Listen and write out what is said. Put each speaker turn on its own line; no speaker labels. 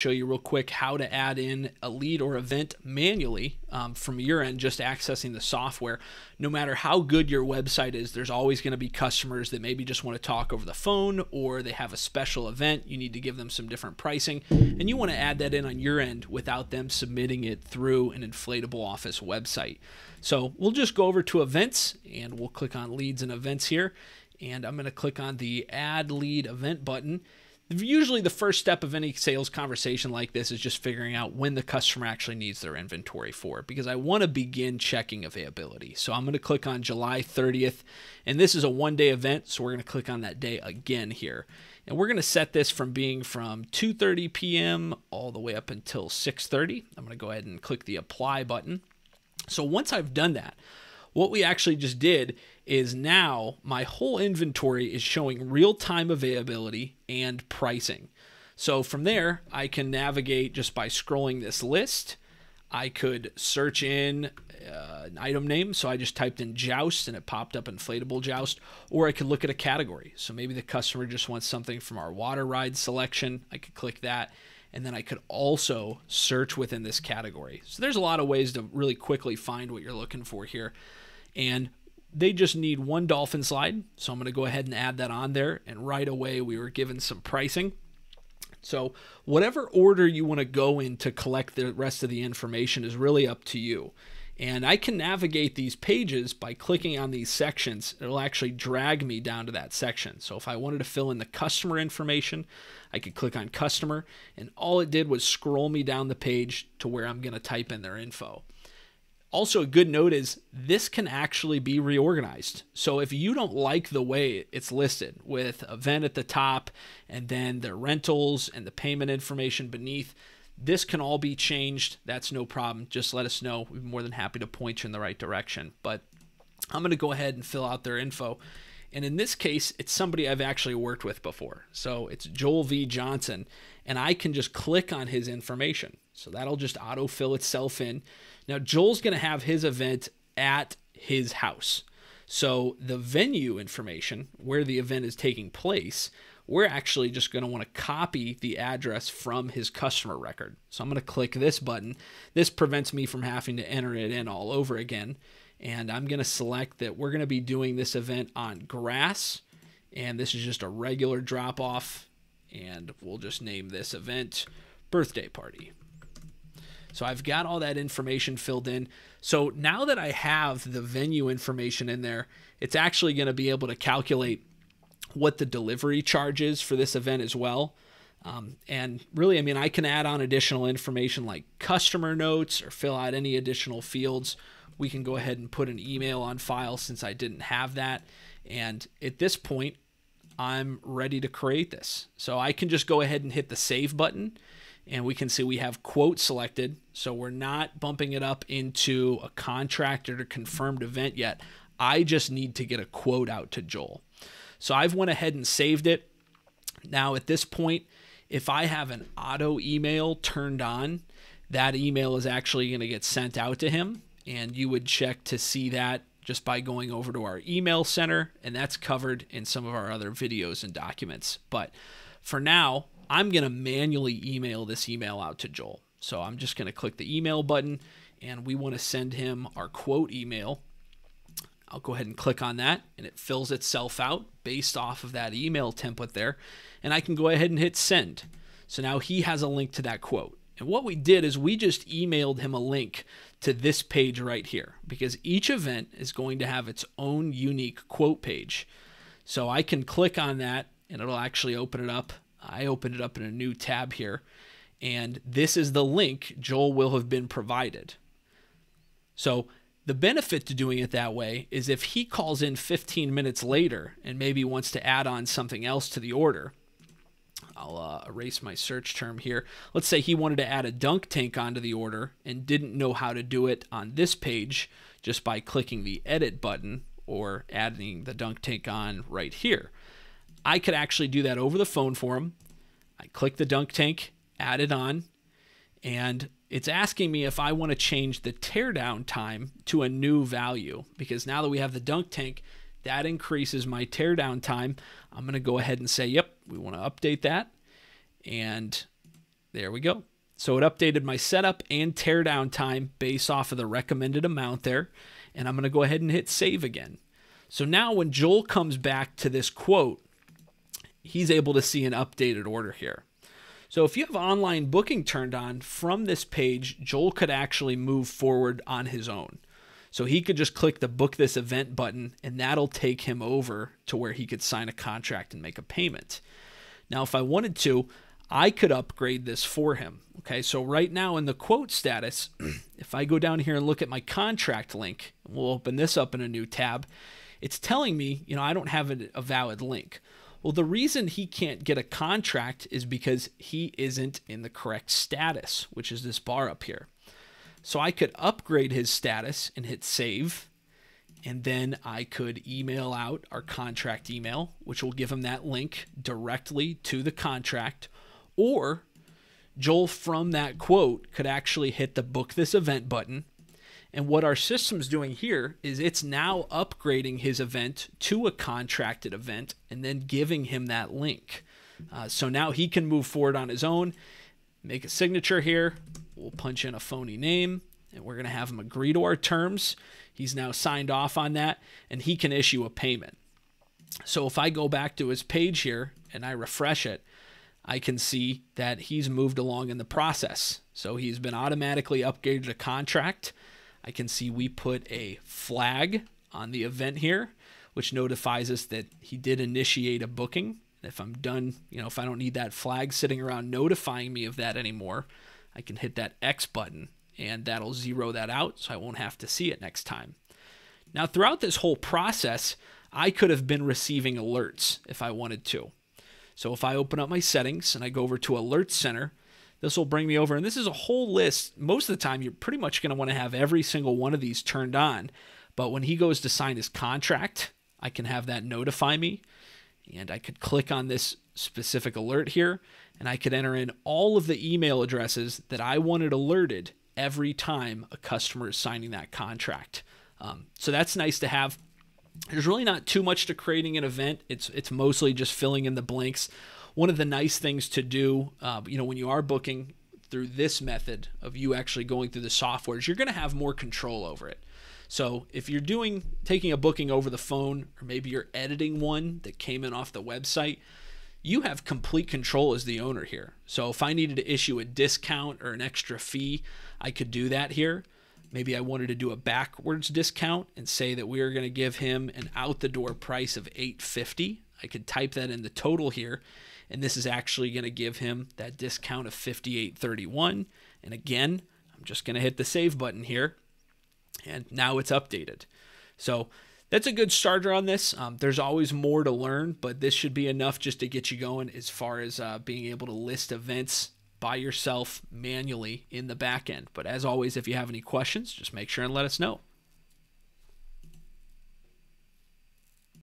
show you real quick how to add in a lead or event manually um, from your end, just accessing the software. No matter how good your website is, there's always going to be customers that maybe just want to talk over the phone or they have a special event. You need to give them some different pricing, and you want to add that in on your end without them submitting it through an inflatable office website. So we'll just go over to events and we'll click on leads and events here. And I'm going to click on the add lead event button usually the first step of any sales conversation like this is just figuring out when the customer actually needs their inventory for because I want to begin checking availability. So I'm going to click on July 30th and this is a one day event so we're going to click on that day again here. And we're going to set this from being from 2:30 p.m. all the way up until 6:30. I'm going to go ahead and click the apply button. So once I've done that, what we actually just did is now my whole inventory is showing real time availability and pricing. So from there, I can navigate just by scrolling this list. I could search in uh, an item name. So I just typed in joust and it popped up inflatable joust. Or I could look at a category. So maybe the customer just wants something from our water ride selection. I could click that. And then I could also search within this category. So there's a lot of ways to really quickly find what you're looking for here. And they just need one dolphin slide. So I'm going to go ahead and add that on there. And right away, we were given some pricing. So, whatever order you want to go in to collect the rest of the information is really up to you. And I can navigate these pages by clicking on these sections. It'll actually drag me down to that section. So, if I wanted to fill in the customer information, I could click on customer, and all it did was scroll me down the page to where I'm going to type in their info. Also, a good note is this can actually be reorganized. So if you don't like the way it's listed with event at the top and then the rentals and the payment information beneath, this can all be changed. That's no problem. Just let us know. We'd be more than happy to point you in the right direction. But I'm going to go ahead and fill out their info. And in this case, it's somebody I've actually worked with before. So it's Joel V. Johnson. And I can just click on his information. So that'll just autofill itself in. Now, Joel's going to have his event at his house. So the venue information, where the event is taking place, we're actually just going to want to copy the address from his customer record. So I'm going to click this button. This prevents me from having to enter it in all over again. And I'm going to select that we're going to be doing this event on grass. And this is just a regular drop off. And we'll just name this event birthday party. So I've got all that information filled in. So now that I have the venue information in there, it's actually going to be able to calculate what the delivery charge is for this event as well. Um, and really, I mean, I can add on additional information like customer notes or fill out any additional fields. We can go ahead and put an email on file since I didn't have that. And at this point, I'm ready to create this. So I can just go ahead and hit the save button and we can see we have quote selected. So we're not bumping it up into a contracted or confirmed event yet. I just need to get a quote out to Joel. So I've went ahead and saved it. Now at this point, if I have an auto email turned on, that email is actually going to get sent out to him and you would check to see that just by going over to our email center and that's covered in some of our other videos and documents. But for now, I'm going to manually email this email out to Joel. So I'm just going to click the email button and we want to send him our quote email. I'll go ahead and click on that and it fills itself out based off of that email template there. And I can go ahead and hit send. So now he has a link to that quote. And what we did is we just emailed him a link to this page right here because each event is going to have its own unique quote page. So I can click on that and it'll actually open it up I opened it up in a new tab here, and this is the link Joel will have been provided. So the benefit to doing it that way is if he calls in 15 minutes later and maybe wants to add on something else to the order, I'll uh, erase my search term here. Let's say he wanted to add a dunk tank onto the order and didn't know how to do it on this page just by clicking the edit button or adding the dunk tank on right here. I could actually do that over the phone for him. I click the dunk tank, add it on, and it's asking me if I want to change the teardown time to a new value because now that we have the dunk tank, that increases my teardown time. I'm going to go ahead and say, yep, we want to update that. And There we go. So it updated my setup and teardown time based off of the recommended amount there. And I'm going to go ahead and hit save again. So now when Joel comes back to this quote, he's able to see an updated order here. So if you have online booking turned on from this page, Joel could actually move forward on his own. So he could just click the book this event button and that'll take him over to where he could sign a contract and make a payment. Now, if I wanted to, I could upgrade this for him. Okay, so right now in the quote status, if I go down here and look at my contract link, we'll open this up in a new tab, it's telling me, you know, I don't have a, valid link. Well, the reason he can't get a contract is because he isn't in the correct status, which is this bar up here. So I could upgrade his status and hit save. And then I could email out our contract email, which will give him that link directly to the contract. Or Joel, from that quote, could actually hit the book this event button. And what our system's doing here is it's now upgrading his event to a contracted event and then giving him that link. Uh, so now he can move forward on his own, make a signature here, We'll punch in a phony name and we're going to have him agree to our terms. He's now signed off on that and he can issue a payment. So if I go back to his page here and I refresh it, I can see that he's moved along in the process. So he's been automatically upgraded to contract. I can see we put a flag on the event here, which notifies us that he did initiate a booking. If I'm done, you know, if I don't need that flag sitting around notifying me of that anymore, I can hit that X button and that'll zero that out so I won't have to see it next time. Now, throughout this whole process, I could have been receiving alerts if I wanted to. So if I open up my settings and I go over to Alert Center, this will bring me over. And this is a whole list. Most of the time, you're pretty much going to want to have every single one of these turned on. But when he goes to sign his contract, I can have that notify me. And I could click on this specific alert here and I could enter in all of the email addresses that I wanted alerted every time a customer is signing that contract. Um, so that's nice to have. There's really not too much to creating an event. It's it's mostly just filling in the blanks. One of the nice things to do, uh, you know, when you are booking through this method of you actually going through the software, is you're going to have more control over it. So if you're doing taking a booking over the phone, or maybe you're editing one that came in off the website, you have complete control as the owner here. So if I needed to issue a discount or an extra fee, I could do that here. Maybe I wanted to do a backwards discount and say that we are going to give him an out the door price of 850. I could type that in the total here and this is actually going to give him that discount of 58.31 and again, I'm just going to hit the save button here and now it's updated. So that's a good starter on this. Um, there's always more to learn, but this should be enough just to get you going as far as uh, being able to list events by yourself manually in the back end. But as always, if you have any questions, just make sure and let us know.